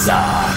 Inside.